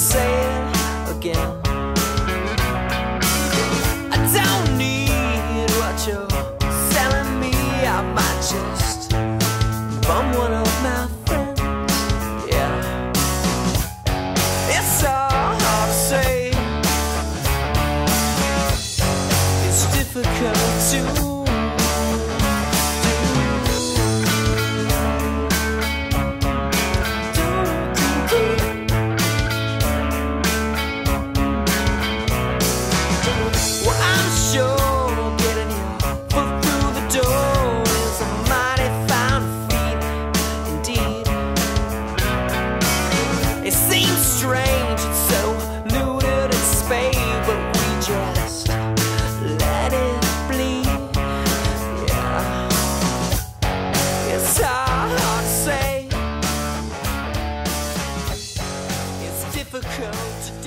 again. I don't need what you're selling me. I might just bum one of my friends. Yeah, it's so hard to say. It's difficult to. Difficult